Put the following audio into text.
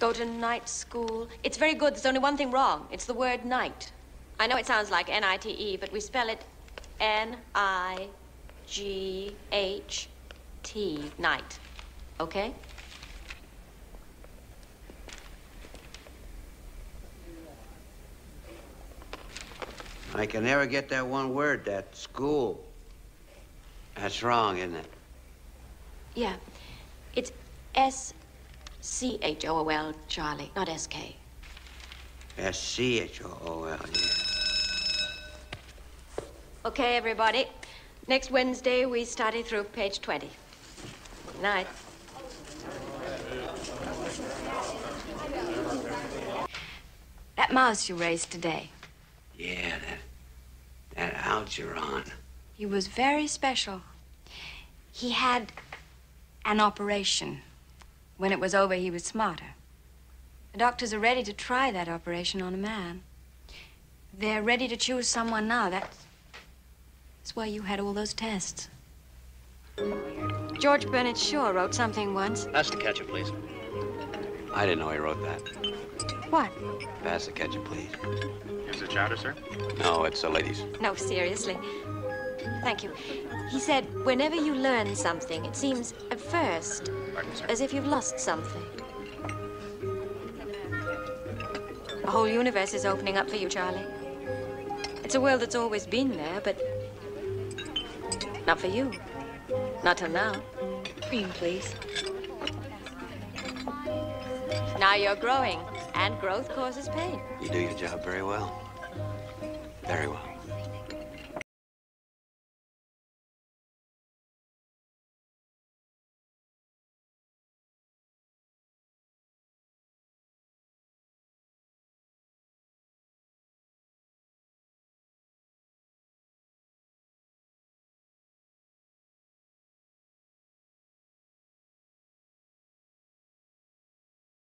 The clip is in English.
Go to night school. It's very good. There's only one thing wrong. It's the word night. I know it sounds like N-I-T-E, but we spell it N-I-G-H-T, night. Okay? I can never get that one word, that school. That's wrong, isn't it? Yeah. It's S-C-H-O-O-L, Charly, not S-K. S-C-H-O-O-L, yeah. Okay, everybody. Next Wednesday, we study through page 20. Good night. That mouse you raised today, Yeah, that, that Algernon. he was very special. He had an operation. When it was over, he was smarter. The doctors are ready to try that operation on a man. They're ready to choose someone now. That's, that's why you had all those tests. George Bernard Shaw wrote something once. Pass the ketchup, please. I didn't know he wrote that. What? Pass the ketchup, please. Is it chowder, sir. No, it's the ladies. No, seriously. Thank you. He said, whenever you learn something, it seems at first Pardon, as if you've lost something. A whole universe is opening up for you, Charly. It's a world that's always been there, but not for you. Not till now. Cream, please. Now you're growing, and growth causes pain. You do your job very well. Very well.